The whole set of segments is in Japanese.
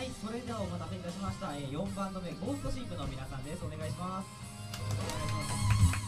はいそれではお待たせいたしました、えー、4バンド目ゴーストシープの皆さんですお願いします。お願いします。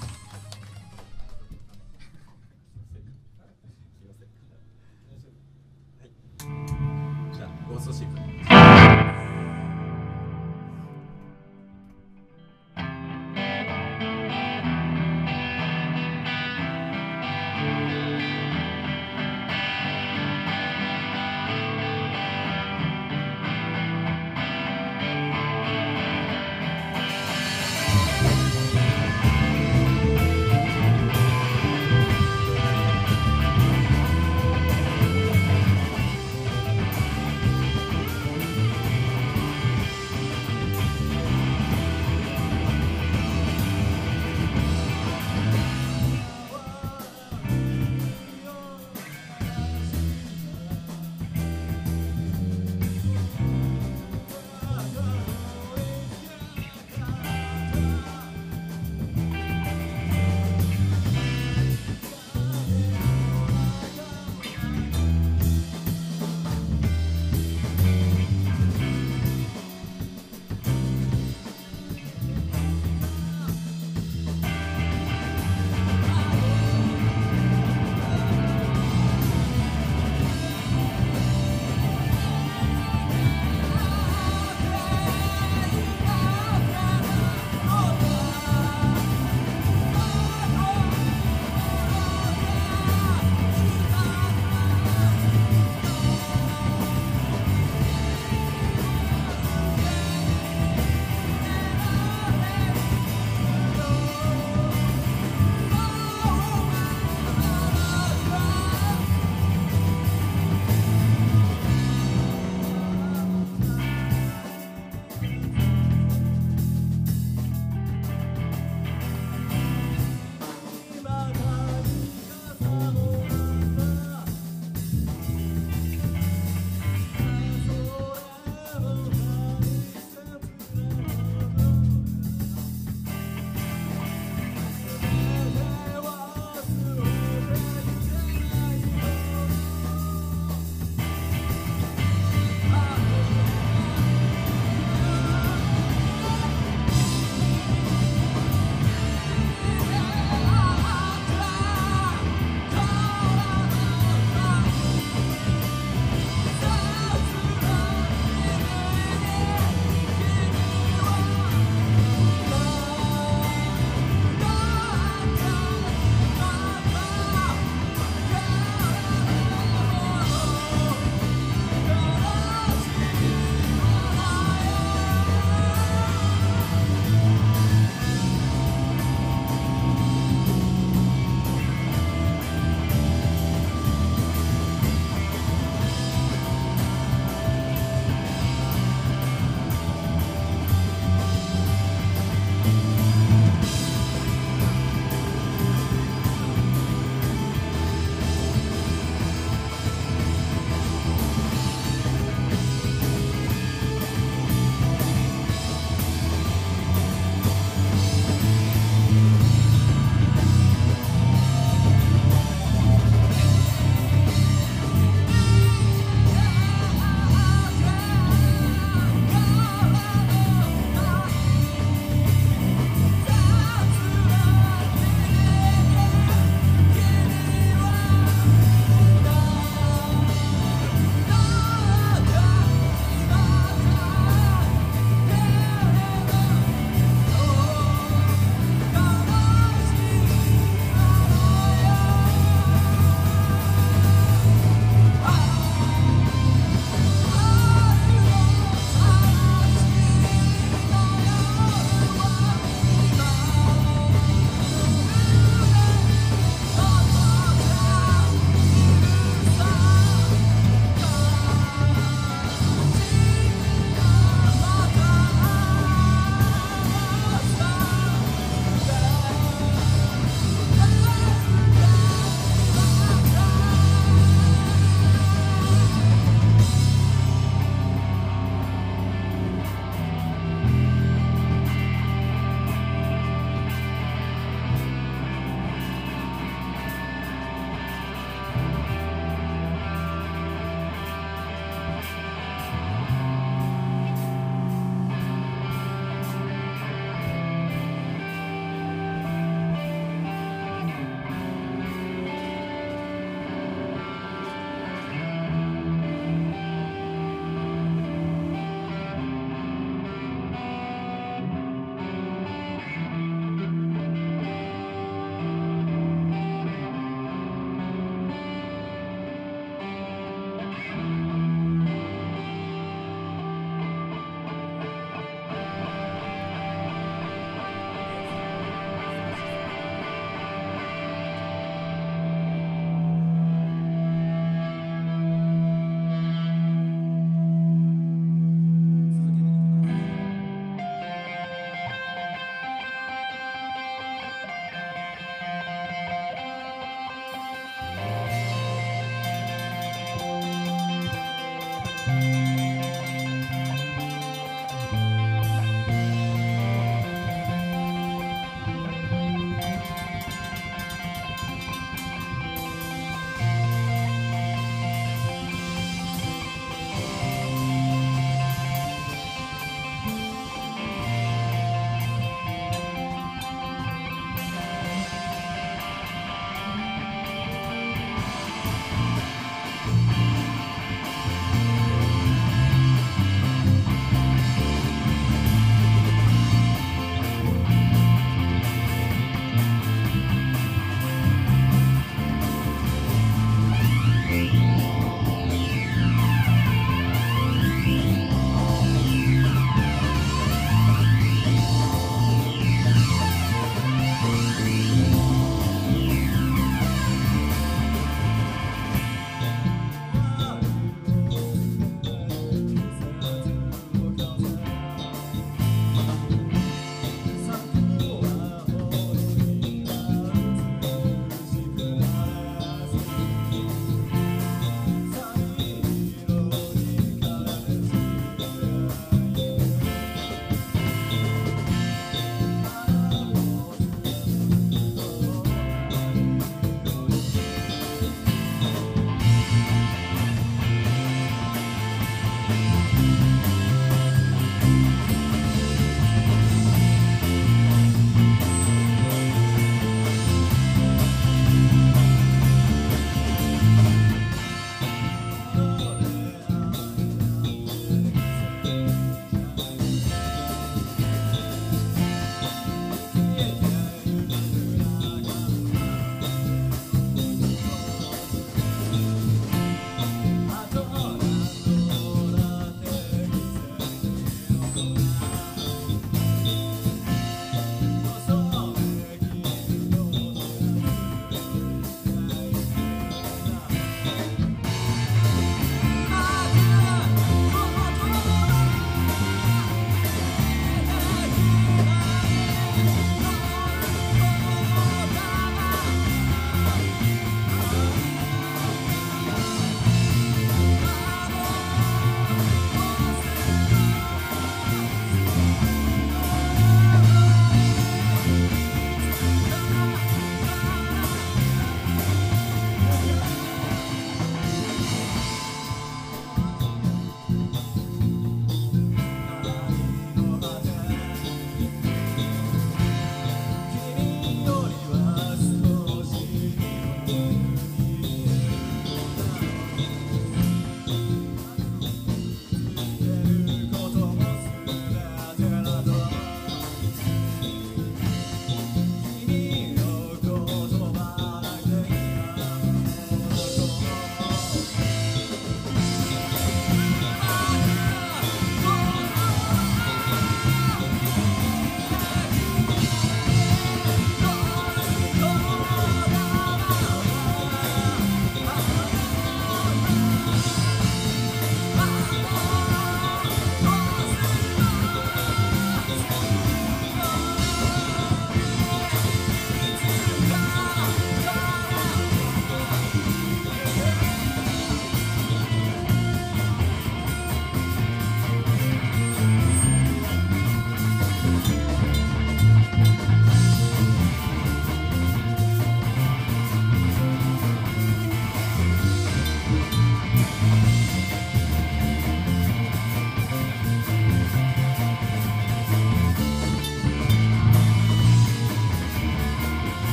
Música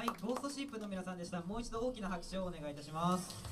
はいゴーストシップの皆さんでした。もう一度大きな拍手をお願いいたします。